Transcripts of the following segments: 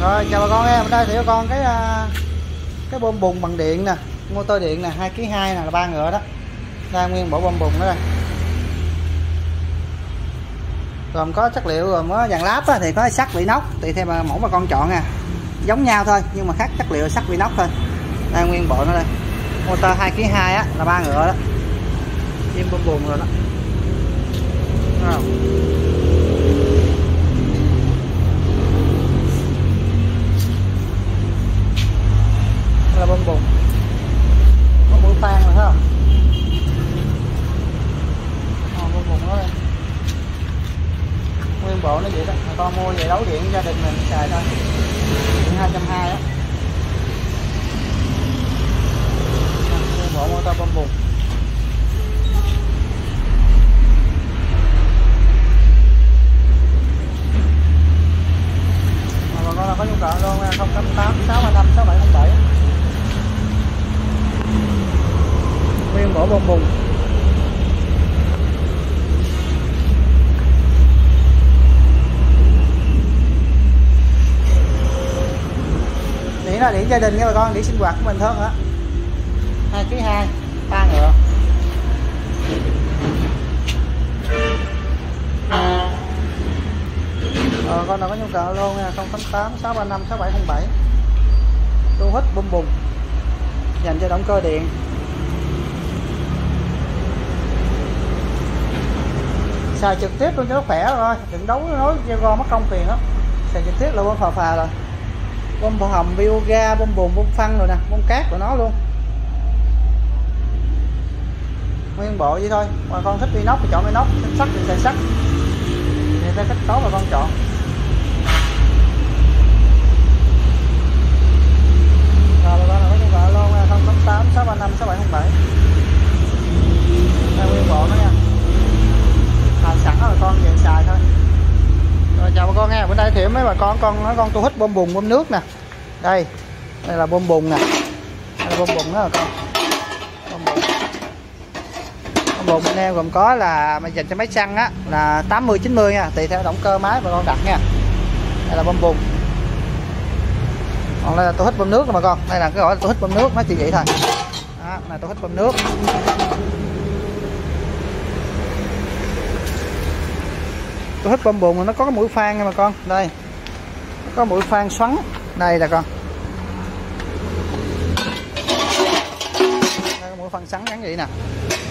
rồi chào bà con em. Đây thì con cái à, cái bơm bùn bằng điện nè motor điện nè hai kg hai nè là ba ngựa đó. Đây nguyên bộ bơm bùn đó đây. Gồm có chất liệu gồm có dàn láp á, thì có sắt bị nóc. Tùy theo mà mẫu bà con chọn nè, giống nhau thôi nhưng mà khác chất liệu sắt bị nóc thôi. Đây nguyên bộ nó đây. Motor hai kg hai á là ba ngựa đó. Chim bơm bùn rồi đó. Đúng không? Đây là bơm bùn có mũi khoan rồi thấy không Ờ, bơm bùn đó đây nguyên bộ nó vậy đó mà con mua về đấu điện gia đình mình xài thôi điện hai trăm hai á. Nguyên bộ motor bơm bùn mà bà con nào có nhu cầu luôn nha 088 635 6707 nguyên bộ bơm bùn. Là điện gia đình nha bà con điện sinh hoạt của mình thôi hả hai ký hai ba ngựa. Ờ, con nào có nhu cầu luôn nha 088 635 6707 tu hít bum bùng dành cho động cơ điện. Xài trực tiếp luôn cho nó khỏe rồi đừng đấu nói gieo go mất công tiền lắm xài trực tiếp là bơm phà phà rồi bơm hồng bioga bông bùn bông phân rồi nè bông cát của nó luôn. Nguyên bộ vậy thôi. Mà con thích inox thì chọn inox thích sắt thì xài sắt. Thì ta cách tốt mà con chọn rồi bà con nào có nhu cầu luôn nha 088 635 6707 đây nguyên bộ nó nha làm sẵn rồi con về xài thôi rồi chào bà con nha bữa nay thì mấy bà con con nói con, tôi hít bơm bùn bơm nước nè. Đây đây là bơm bùn nè. Đây là bơm bùn đó bà con. Bơm bùn bơm bùn bên em gồm có là mà dành cho máy xăng á, là 80 90 nha, tùy theo động cơ máy bà con đặt nha. Đây là bơm bùn còn đây là tôi hít bơm nước nè bà con. Đây là cái gọi là tôi hít bơm nước nó chỉ vậy thôi. Đó, này tôi hít bơm nước. Tôi thích bơm bùn nó có cái mũi phan nha bà con. Đây. Nó có mũi phan xoắn. Đây là con. Đây, mũi phan xoắn gắn vậy nè.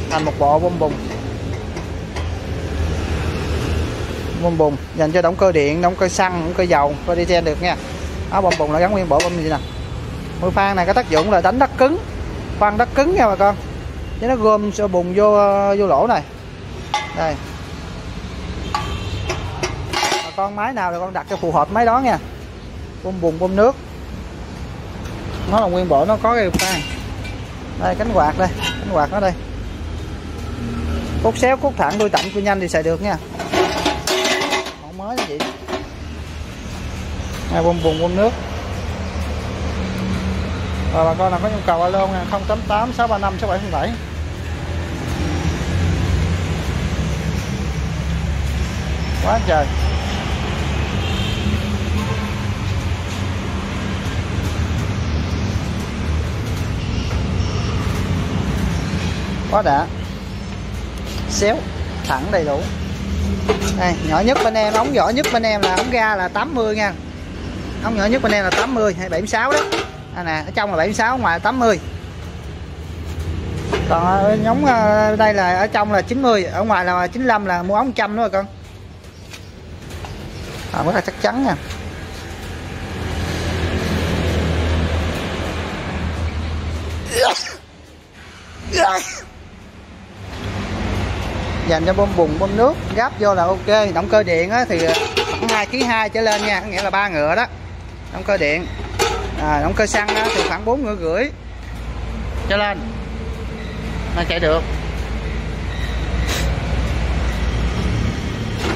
Thành một bộ bơm bùn. Bơm bùn dành cho động cơ điện động cơ xăng động cơ dầu cơ diesel được nha. Đó bơm bùn là gắn nguyên bộ bơm gì nè. Mũi phan này có tác dụng là đánh đất cứng phan đất cứng nha bà con. Chứ nó gom cho bùn vô vô lỗ này. Đây con máy nào thì con đặt cho phù hợp máy đó nha. Bơm bùn, bơm nước. Nó là nguyên bộ, nó có cái fan đây, cánh quạt đây, cánh quạt nó đây. Cốt xéo, cốt thẳng đuôi tạnh của nhanh thì xài được nha. Không mới như vậy này bơm bùn, bơm nước. Và bà con nào có nhu cầu alo nha 088 635 6707 quá trời. Quá đã. Xéo. Thẳng đầy đủ. Đây nhỏ nhất bên em ống nhỏ nhất bên em là ống ga là 80 nha. Ống nhỏ nhất bên em là 80 hay 76 đó. À nè ở trong là 76 ngoài là 80 còn ở nhóm ờ, đây là ở trong là 90 ở ngoài là 95 là mua ống trăm nữa rồi con. Ờ, à, rất là chắc chắn nha. Dành cho bơm bùn bơm nước gáp vô là ok. Động cơ điện á, thì khoảng hai kg hai trở lên nha có nghĩa là ba ngựa đó. Động cơ điện. À, động cơ xăng á, thì khoảng bốn ngựa rưỡi trở lên. Nó chạy được.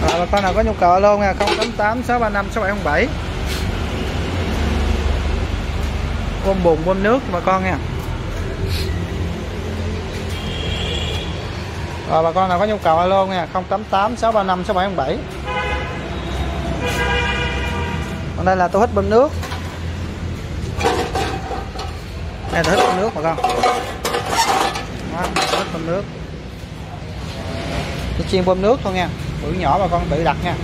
À, bà con nào có nhu cầu luôn nha 088 635 6707 bơm bùn bơm nước cho bà con nha rồi bà con nào có nhu cầu alo nha 088 635 677 còn đây là tôi hít bơm nước. Đây tôi hít bơm nước bà con. Đó, tôi hít bơm nước. Tôi chiên bơm nước thôi nha bự nhỏ bà con tự đặt nha.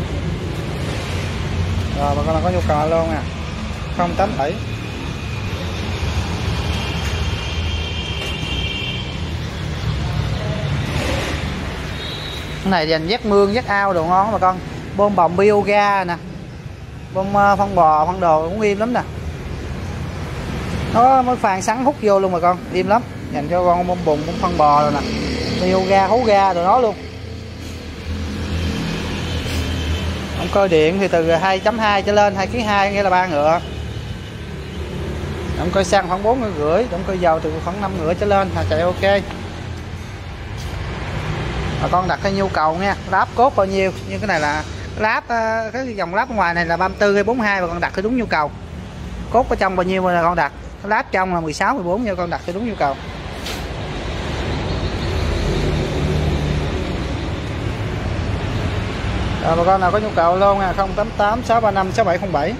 Rồi bà con nào có nhu cầu alo nha 087 cái này dành vét mương, vét ao đồ ngon mà con. Bơm bồng bioga nè. Bơm ờ, phân bò, phân đồ cũng im lắm nè. Nó mới phàn sắn hút vô luôn mà con, im lắm. Dành cho con bơm bùn bơm phân bò rồi nè. Bioga hú ga rồi đó luôn. Ông coi điện thì từ 2.2 trở lên 2 kg 2 nghĩa là ba ngựa. Động cơ xăng khoảng 4 ngựa rưỡi động cơ dầu từ khoảng 5 ngựa trở lên là chạy ok bà con đặt cái nhu cầu nha. Láp cốt bao nhiêu? Như cái này là láp ờ, cái dòng láp ngoài này là 34 hay 42 bà con đặt cái đúng nhu cầu. Cốt ở trong bao nhiêu là con đặt? Láp trong là 16 14 nha con đặt cái đúng nhu cầu. Rồi, bà con nào có nhu cầu luôn nha 088 635 6707